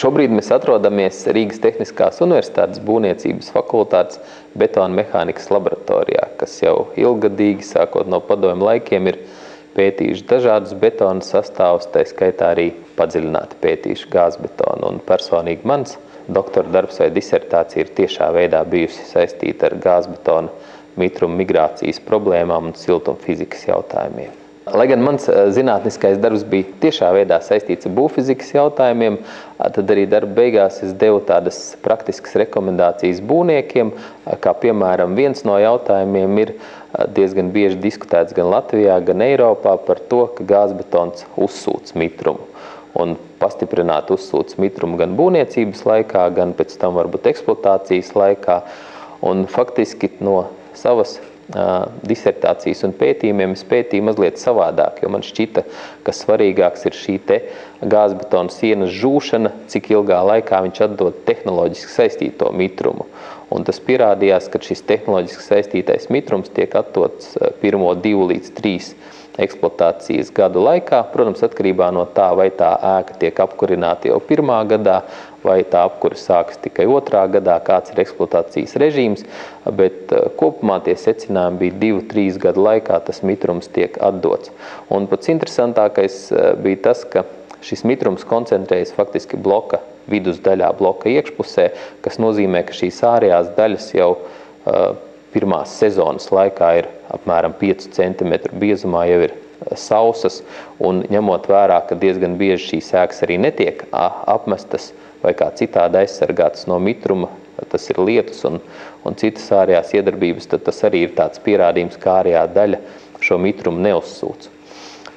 Šobrīd mēs atrodamies Rīgas Tehniskās Universitātes būvniecības fakultātes betona mehānikas laboratorijā, kas jau ilgadīgi, sākot no padomju laikiem, ir pētījuši dažādus betona sastāvus, tā skaitā arī padziļināti pētījuši gāzbetonu. Un personīgi mans doktora darbs vai disertācija ir tiešā veidā bijusi saistīta ar gāzbetona mitruma migrācijas problēmām un siltumfizikas jautājumiem. Lai gan mans zinātniskais darbs bija tiešā veidā saistīts ar būvfizikas jautājumiem, tad arī darba beigās es devu tādas praktiskas rekomendācijas būvniekiem, kā piemēram viens no jautājumiem ir diezgan bieži diskutēts gan Latvijā, gan Eiropā par to, ka gāzbetons uzsūc mitrumu. Un pastiprināt uzsūc mitrumu gan būvniecības laikā, gan pēc tam varbūt eksploatācijas laikā. Un faktiski no savas disertācijas un pētījumiem es pētīju mazliet savādāk, jo man šķita, ka svarīgāks ir šī te gāzbetona sienas žūšana, cik ilgā laikā viņš atdod tehnoloģiski saistīto mitrumu. Un tas pierādījās, ka šis tehnoloģiski saistītais mitrums tiek atdots pirmo divu līdz trīs eksploatācijas gadu laikā. Protams, atkarībā no tā, vai tā ēka tiek apkurināta jau pirmā gadā, vai tā apkura sākas tikai otrā gadā, kāds ir eksploatācijas režīms, bet kopumā tie secinājumi bija divu, trīs gadu laikā tas mitrums tiek atdots. Un pats interesantākais bija tas, ka šis mitrums koncentrējas faktiski bloka vidusdaļā, bloka iekšpusē, kas nozīmē, ka šīs ārējās daļas jau pirmās sezonas laikā ir apmēram 5 cm biezumā jau ir sausas, un ņemot vērā, ka diezgan bieži šīs ēkas arī netiek apmestas vai kā citādi aizsargātas no mitruma, tas ir lietus un, un citas ārējās iedarbības, tad tas arī ir tāds pierādījums, kā ārējā daļa šo mitrumu neuzsūc.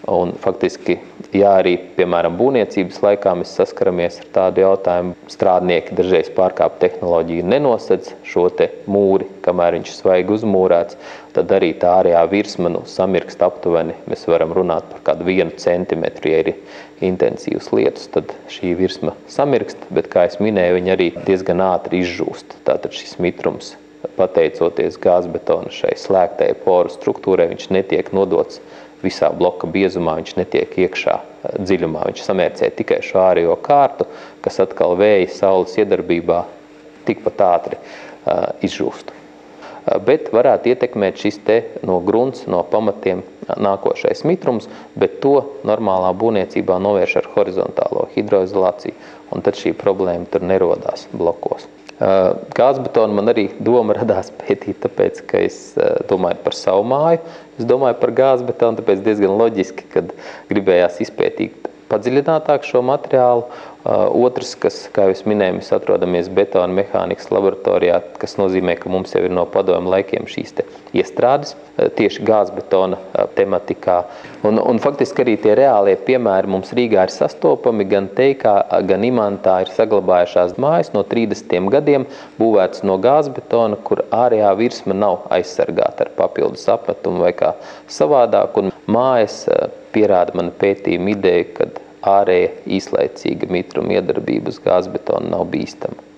Un faktiski, ja arī, piemēram, būvniecības laikā mēs saskaramies ar tādu jautājumu, strādnieki dažreiz pārkāp tehnoloģiju nenosedz šo te mūri, kamēr viņš svaigi uzmūrēts, tad arī tā ārējā virsma nu, samirkst aptuveni. Mēs varam runāt par kādu vienu centimetru, ja ir intensīvas lietus, tad šī virsma samirkst, bet, kā es minēju, viņa arī diezgan ātri izžūst. Tātad šis mitrums, pateicoties gāzbetona šai slēgtajai poru struktūrai, viņš netiek nodots visā bloka biezumā viņš netiek iekšā dziļumā. Viņš samērcē tikai šo ārējo kārtu, kas atkal vēja saules iedarbībā tikpat ātri uh, izžūst. Uh, bet varētu ietekmēt šis te no grunts, no pamatiem nākošais mitrums, bet to normālā būvniecībā novērš ar horizontālo hidroizolāciju, un tad šī problēma tur nerodās blokos. Gāzbetonu man arī doma radās pētīt, tāpēc, ka es domāju par savu māju. Es domāju par gāzbetonu, tāpēc diezgan loģiski, kad gribējās izpētīt padziļinātāk šo materiālu. Otrs, kas, kā jau minēju, mēs atrodamies betona mehānikas laboratorijā, kas nozīmē, ka mums jau ir no padomu laikiem šīs iestrādes tieši gāzbetona tematikā. Un, un faktiski arī tie reālie piemēri mums Rīgā ir sastopami, gan teikā, gan imantā ir saglabājušās mājas no 30 gadiem, būvētas no gāzbetona, kur ārējā virsma nav aizsargāta ar papildus apmetumu vai kā savādāk. Un mājas pierāda mana pētījuma ideju, kad ārēja īslaicīga mitruma iedarbība uz gāzbetonu nav bīstama.